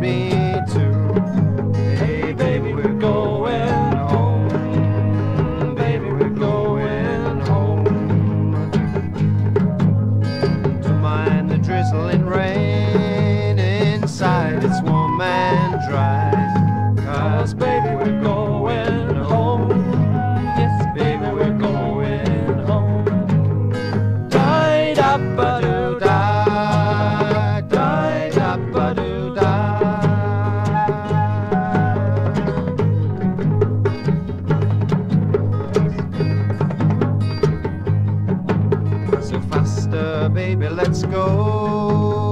be baby, let's go.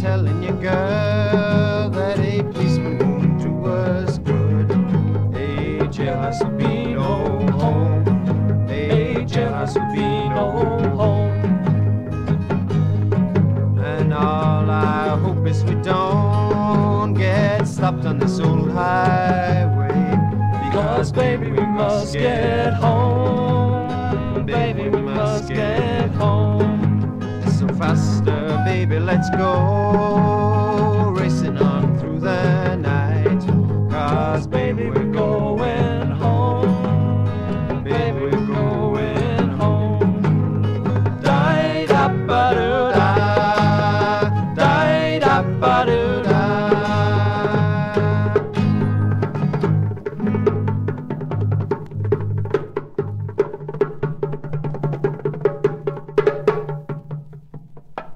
Telling you, girl, that a policeman won't do us good. A jailhouse will be no home. A jailhouse will be no home. And all I hope is we don't get stopped on this old highway. Because, baby, we must get home. Faster, baby, let's go. Racing on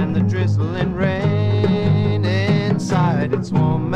don't the drizzling rain inside. It's warm